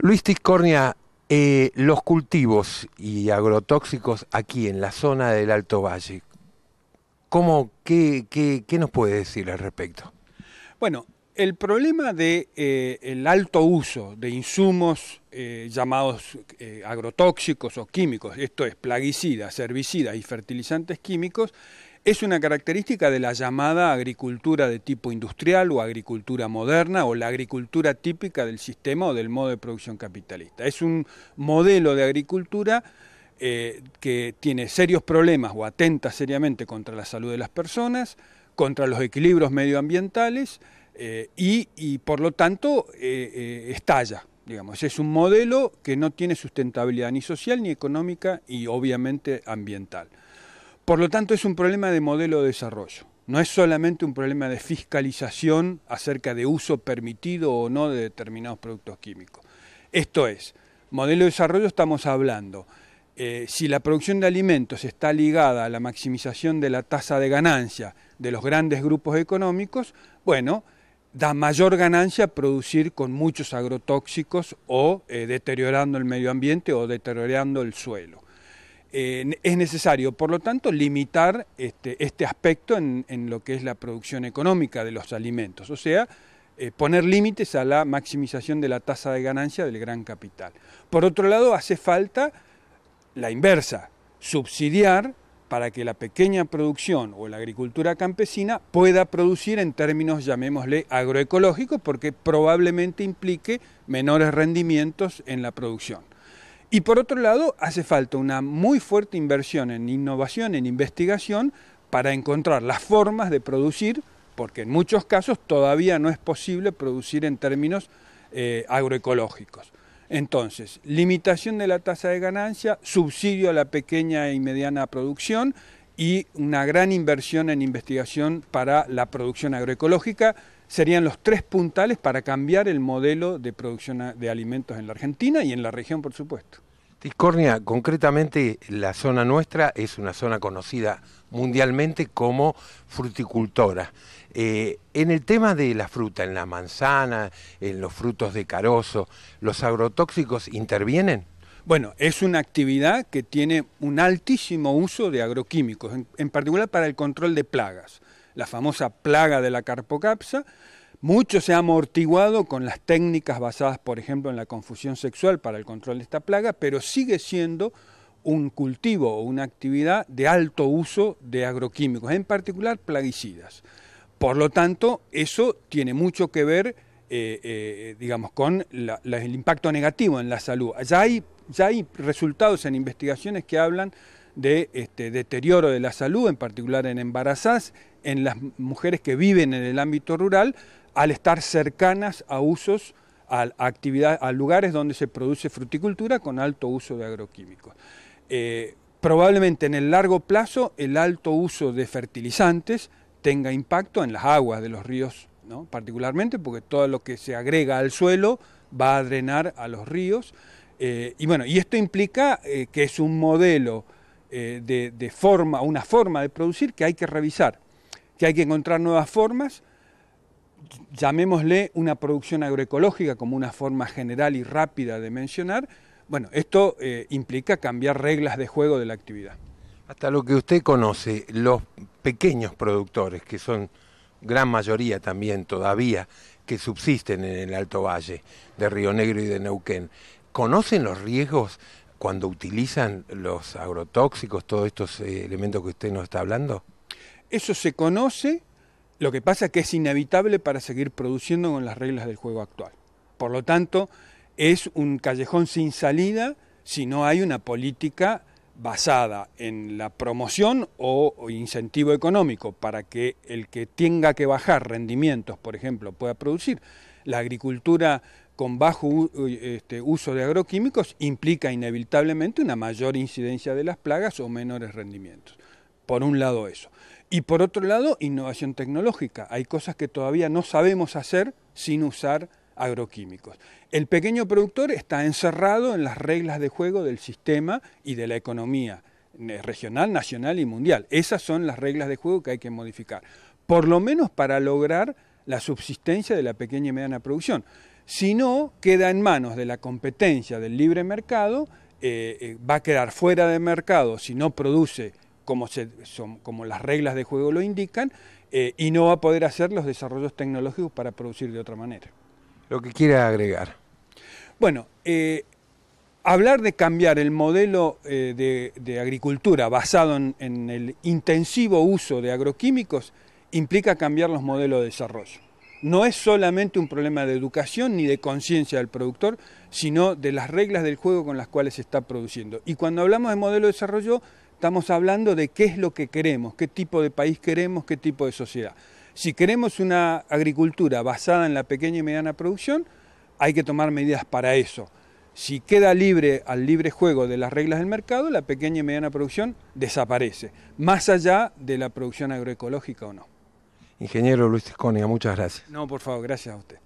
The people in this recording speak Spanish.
Luis Tiscornia, eh, los cultivos y agrotóxicos aquí en la zona del Alto Valle, ¿cómo, qué, qué, nos puede decir al respecto? Bueno, el problema del de, eh, alto uso de insumos eh, llamados agrotóxicos o químicos, esto es plaguicidas, herbicidas y fertilizantes químicos, es una característica de la llamada agricultura de tipo industrial o agricultura moderna o la agricultura típica del sistema o del modo de producción capitalista. Es un modelo de agricultura eh, que tiene serios problemas o atenta seriamente contra la salud de las personas, contra los equilibrios medioambientales eh, y, por lo tanto eh, estalla. Digamos, es un modelo que no tiene sustentabilidad ni social ni económica y obviamente ambiental. Por lo tanto, es un problema de modelo de desarrollo. No es solamente un problema de fiscalización acerca de uso permitido o no de determinados productos químicos. Esto es, modelo de desarrollo estamos hablando. Eh, si la producción de alimentos está ligada a la maximización de la tasa de ganancia de los grandes grupos económicos, bueno, da mayor ganancia producir con muchos agrotóxicos o eh, deteriorando el medio ambiente o deteriorando el suelo. Es necesario, por lo tanto, limitar este, este aspecto en, lo que es la producción económica de los alimentos, o sea, eh, poner límites a la maximización de la tasa de ganancia del gran capital. Por otro lado, hace falta la inversa, subsidiar para que la pequeña producción o la agricultura campesina pueda producir en términos, llamémosle, agroecológicos, porque probablemente implique menores rendimientos en la producción. Y por otro lado, hace falta una muy fuerte inversión en innovación, en investigación, para encontrar las formas de producir, porque en muchos casos todavía no es posible producir en términos eh, agroecológicos. Entonces, limitación de la tasa de ganancia, subsidio a la pequeña y mediana producción y una gran inversión en investigación para la producción agroecológica serían los tres puntales para cambiar el modelo de producción de alimentos en la Argentina y en la región, por supuesto. Tiscornia, concretamente la zona nuestra es una zona conocida mundialmente como fruticultora. Eh, en el tema de la fruta, en la manzana, en los frutos de carozo, ¿los agrotóxicos intervienen? Bueno, es una actividad que tiene un altísimo uso de agroquímicos, en particular para el control de plagas la famosa plaga de la carpocapsa. Mucho se ha amortiguado con las técnicas basadas, por ejemplo, en la confusión sexual para el control de esta plaga, pero sigue siendo un cultivo o una actividad de alto uso de agroquímicos, en particular plaguicidas. Por lo tanto, eso tiene mucho que ver, eh, eh, digamos, con el impacto negativo en la salud. Ya hay, ya hay resultados en investigaciones que hablan de este, deterioro de la salud, en particular en embarazadas, en las mujeres que viven en el ámbito rural, al estar cercanas a usos, a, actividad, a lugares donde se produce fruticultura con alto uso de agroquímicos. Eh, probablemente en el largo plazo el alto uso de fertilizantes tenga impacto en las aguas de los ríos, ¿no? particularmente porque todo lo que se agrega al suelo va a drenar a los ríos. Eh, y bueno, y esto implica eh, que es un modelo eh, de, forma, una forma de producir que hay que revisar, que hay que encontrar nuevas formas, llamémosle una producción agroecológica como una forma general y rápida de mencionar, bueno, esto eh, implica cambiar reglas de juego de la actividad. Hasta lo que usted conoce, los pequeños productores, que son gran mayoría también todavía, que subsisten en el Alto Valle de Río Negro y de Neuquén, ¿conocen los riesgos cuando utilizan los agrotóxicos, todos estos elementos que usted nos está hablando? Eso se conoce, lo que pasa es que es inevitable para seguir produciendo con las reglas del juego actual. Por lo tanto, es un callejón sin salida si no hay una política basada en la promoción o, o, incentivo económico para que el que tenga que bajar rendimientos, por ejemplo, pueda producir. La agricultura con bajo este, uso de agroquímicos implica inevitablemente una mayor incidencia de las plagas o menores rendimientos. Por un lado eso. Y por otro lado, innovación tecnológica. Hay cosas que todavía no sabemos hacer sin usar agroquímicos. El pequeño productor está encerrado en las reglas de juego del sistema y de la economía regional, nacional y mundial. Esas son las reglas de juego que hay que modificar, por lo menos para lograr la subsistencia de la pequeña y mediana producción. Si no, queda en manos de la competencia del libre mercado, eh, eh, va a quedar fuera de mercado si no produce como, como las reglas de juego lo indican, eh, y no va a poder hacer los desarrollos tecnológicos para producir de otra manera. Lo que quiere agregar. Bueno, hablar de cambiar el modelo de, agricultura basado en el intensivo uso de agroquímicos implica cambiar los modelos de desarrollo no es solamente un problema de educación ni de conciencia del productor, sino de las reglas del juego con las cuales se está produciendo. Y cuando hablamos de modelo de desarrollo, estamos hablando de qué es lo que queremos, qué tipo de país queremos, qué tipo de sociedad. Si queremos una agricultura basada en la pequeña y mediana producción, hay que tomar medidas para eso. Si queda libre al libre juego de las reglas del mercado, la pequeña y mediana producción desaparece, más allá de la producción agroecológica o no. Ingeniero Luis Esconia, muchas gracias. No, por favor, gracias a usted.